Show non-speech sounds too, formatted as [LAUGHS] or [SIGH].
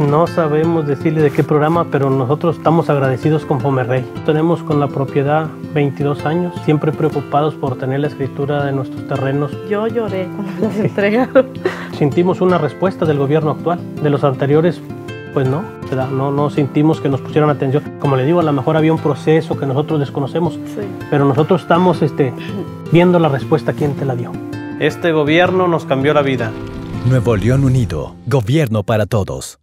No sabemos decirle de qué programa, pero nosotros estamos agradecidos con Fomerrey. Tenemos con la propiedad 22 años, siempre preocupados por tener la escritura de nuestros terrenos. Yo lloré cuando nos entregaron. [LAUGHS] Sentimos una respuesta del gobierno actual. De los anteriores, pues no, no, no sentimos que nos pusieran atención. Como le digo, a lo mejor había un proceso que nosotros desconocemos, Sí. pero nosotros estamos este, viendo la respuesta, quién te la dio. Este gobierno nos cambió la vida. Nuevo León Unido, Gobierno para Todos.